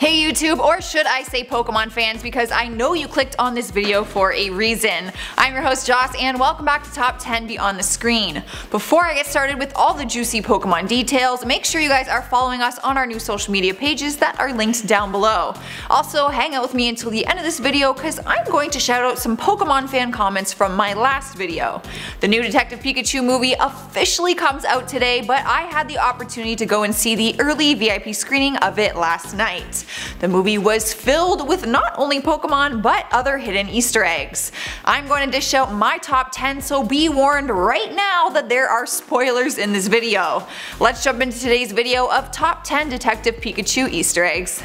Hey YouTube, or should I say Pokemon fans because I know you clicked on this video for a reason. I'm your host Joss and welcome back to Top 10 Beyond the Screen. Before I get started with all the juicy Pokemon details, make sure you guys are following us on our new social media pages that are linked down below. Also, hang out with me until the end of this video because I'm going to shout out some Pokemon fan comments from my last video. The new Detective Pikachu movie officially comes out today, but I had the opportunity to go and see the early VIP screening of it last night. The movie was filled with not only Pokemon but other hidden easter eggs. I'm going to dish out my top 10 so be warned right now that there are spoilers in this video. Let's jump into today's video of top 10 Detective Pikachu easter eggs.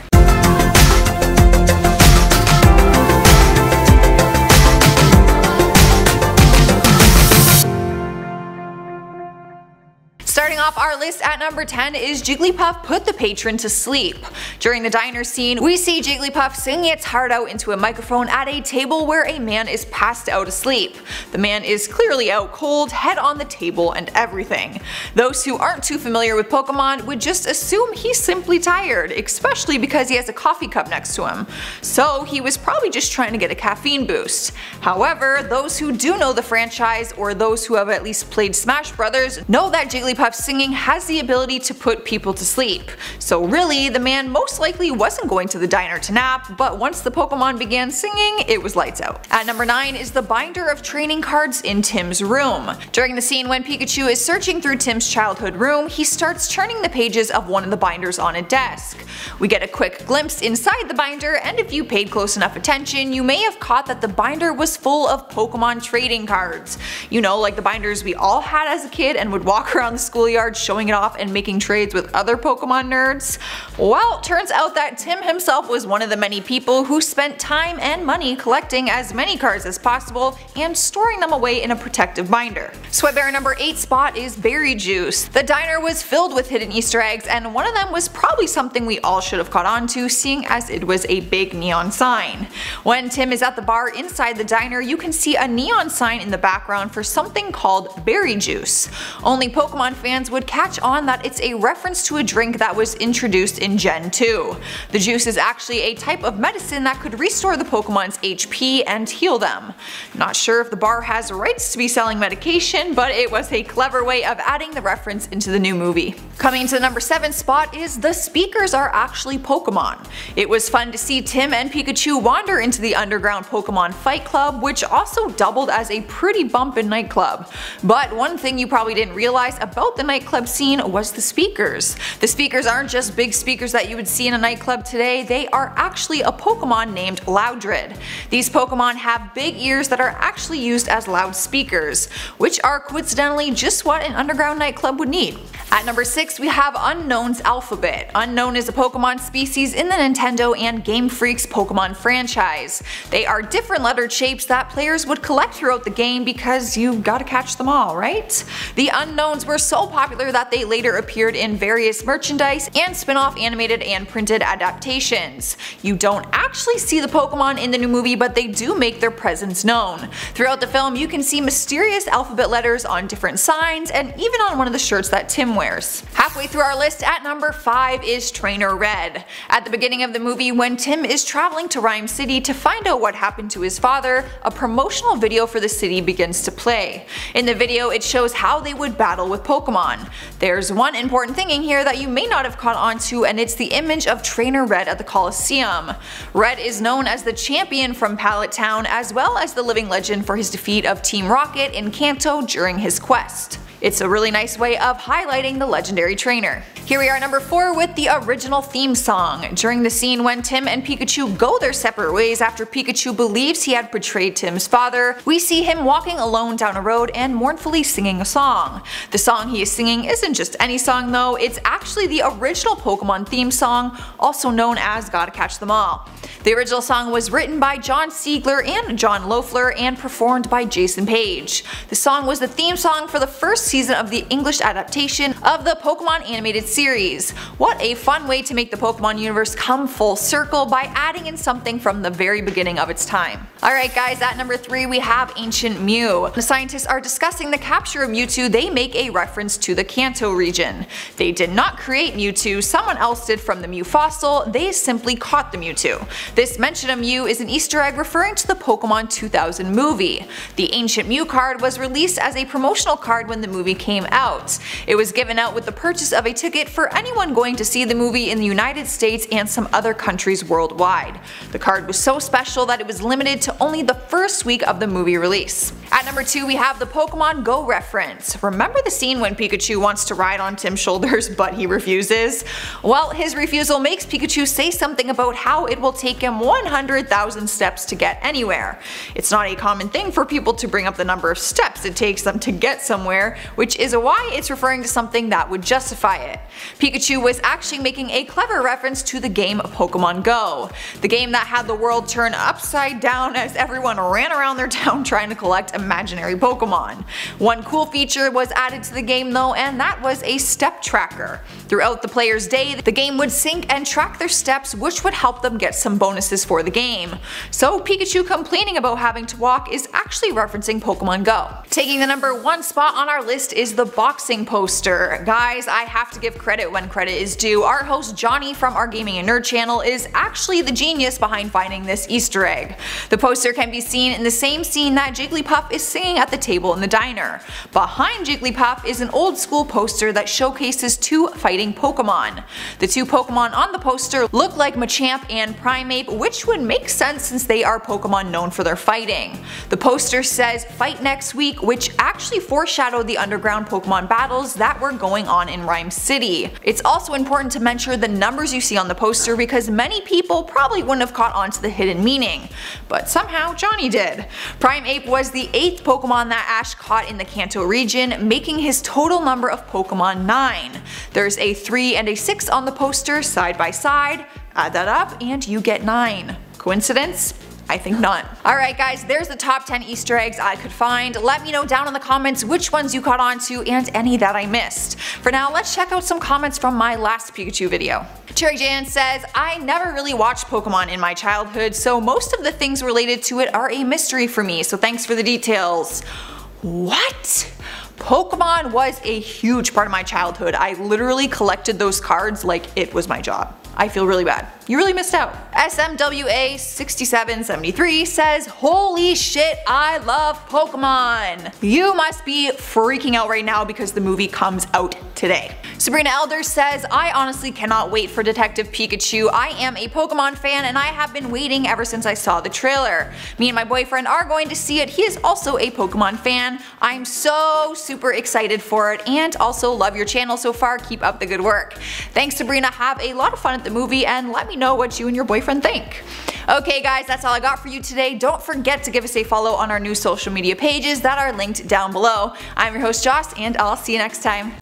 Off our list at number 10 is Jigglypuff put the patron to sleep. During the diner scene, we see Jigglypuff singing its heart out into a microphone at a table where a man is passed out asleep. The man is clearly out cold, head on the table and everything. Those who aren't too familiar with Pokemon would just assume he's simply tired, especially because he has a coffee cup next to him. So he was probably just trying to get a caffeine boost. However, those who do know the franchise or those who have at least played Smash Brothers know that Jigglypuff singing has the ability to put people to sleep. So really, the man most likely wasn't going to the diner to nap, but once the Pokemon began singing, it was lights out. At number 9 is the binder of training cards in Tim's room. During the scene when Pikachu is searching through Tim's childhood room, he starts turning the pages of one of the binders on a desk. We get a quick glimpse inside the binder, and if you paid close enough attention, you may have caught that the binder was full of Pokemon trading cards. You know, like the binders we all had as a kid and would walk around the schoolyard showing it off and making trades with other Pokemon nerds? Well, turns out that Tim himself was one of the many people who spent time and money collecting as many cards as possible and storing them away in a protective binder. Sweatbear number 8 spot is Berry Juice. The diner was filled with hidden easter eggs and one of them was probably something we all should have caught on to seeing as it was a big neon sign. When Tim is at the bar inside the diner you can see a neon sign in the background for something called Berry Juice. Only Pokemon fans would catch on that it's a reference to a drink that was introduced in Gen 2. The juice is actually a type of medicine that could restore the Pokemon's HP and heal them. Not sure if the bar has rights to be selling medication, but it was a clever way of adding the reference into the new movie. Coming to the number 7 spot is the speakers are actually Pokemon. It was fun to see Tim and Pikachu wander into the underground Pokemon Fight Club, which also doubled as a pretty bumpin' nightclub. But one thing you probably didn't realize about the nightclub scene was the speakers. The speakers aren't just big speakers that you would see in a nightclub today, they are actually a Pokemon named Loudred. These Pokemon have big ears that are actually used as loudspeakers, which are coincidentally just what an underground nightclub would need. At number 6 we have Unown's Alphabet. Unown is a Pokemon species in the Nintendo and Game Freak's Pokemon franchise. They are different lettered shapes that players would collect throughout the game because you've gotta catch them all, right? The Unowns were so popular that they later appeared in various merchandise and spin-off animated and printed adaptations. You don't actually see the Pokemon in the new movie but they do make their presence known. Throughout the film you can see mysterious alphabet letters on different signs and even on one of the shirts that Tim wears. Halfway through our list at number 5 is Trainer Red. At the beginning of the movie when Tim is traveling to Ryme City to find out what happened to his father, a promotional video for the city begins to play. In the video it shows how they would battle with Pokemon. There's one important thing in here that you may not have caught on to and it's the image of Trainer Red at the Coliseum. Red is known as the champion from Pallet Town as well as the living legend for his defeat of Team Rocket in Kanto during his quest. It's a really nice way of highlighting the legendary trainer. Here we are number 4 with the original theme song. During the scene when Tim and Pikachu go their separate ways after Pikachu believes he had betrayed Tim's father, we see him walking alone down a road and mournfully singing a song. The song he is singing isn't just any song though, it's actually the original Pokemon theme song, also known as Gotta Catch Them All. The original song was written by John Siegler and John Loeffler and performed by Jason Paige. The song was the theme song for the first season of the English adaptation of the Pokemon animated series. What a fun way to make the Pokemon universe come full circle by adding in something from the very beginning of its time. Alright guys, at number 3 we have Ancient Mew. The scientists are discussing the capture of Mewtwo, they make a reference to the Kanto region. They did not create Mewtwo, someone else did from the Mew fossil, they simply caught the Mewtwo. This mention of Mew is an easter egg referring to the Pokemon 2000 movie. The Ancient Mew card was released as a promotional card when the movie came out. It was given out with the purchase of a ticket for anyone going to see the movie in the United States and some other countries worldwide. The card was so special that it was limited to only the first week of the movie release. Number 2 we have the Pokemon Go reference. Remember the scene when Pikachu wants to ride on Tim's shoulders but he refuses? Well, his refusal makes Pikachu say something about how it will take him 100,000 steps to get anywhere. It's not a common thing for people to bring up the number of steps it takes them to get somewhere, which is why it's referring to something that would justify it. Pikachu was actually making a clever reference to the game Pokemon Go, the game that had the world turn upside down as everyone ran around their town trying to collect imaginary Pokemon. One cool feature was added to the game though and that was a step tracker. Throughout the player's day, the game would sync and track their steps which would help them get some bonuses for the game. So Pikachu complaining about having to walk is actually referencing Pokemon Go. Taking the number one spot on our list is the boxing poster. Guys, I have to give credit when credit is due. Our host Johnny from our Gaming and Nerd channel is actually the genius behind finding this easter egg. The poster can be seen in the same scene that Jigglypuff is singing at the table in the diner. Behind Jigglypuff is an old school poster that showcases two fighting Pokemon. The two Pokemon on the poster look like Machamp and Primeape which would make sense since they are Pokemon known for their fighting. The poster says fight next week which actually foreshadowed the underground Pokemon battles that were going on in Ryme City. It's also important to mention the numbers you see on the poster because many people probably wouldn't have caught on to the hidden meaning, but somehow Johnny did. Primeape was the 8th Pokemon that Ash caught in the Kanto region, making his total number of Pokemon 9. There's a 3 and a 6 on the poster side by side, add that up and you get 9. Coincidence? I think not. Alright guys, there's the top 10 easter eggs I could find. Let me know down in the comments which ones you caught on to and any that I missed. For now, let's check out some comments from my last Pikachu video. Cherry Jan says, I never really watched Pokemon in my childhood, so most of the things related to it are a mystery for me, so thanks for the details. What? Pokemon was a huge part of my childhood. I literally collected those cards like it was my job. I feel really bad. You really missed out. SMWA6773 says, Holy shit, I love Pokemon! You must be freaking out right now because the movie comes out today. Sabrina Elder says, I honestly cannot wait for Detective Pikachu. I am a Pokemon fan and I have been waiting ever since I saw the trailer. Me and my boyfriend are going to see it. He is also a Pokemon fan. I'm so super excited for it and also love your channel so far. Keep up the good work. Thanks Sabrina. Have a lot of fun the movie and let me know what you and your boyfriend think. Okay guys, that's all I got for you today. Don't forget to give us a follow on our new social media pages that are linked down below. I'm your host Joss and I'll see you next time.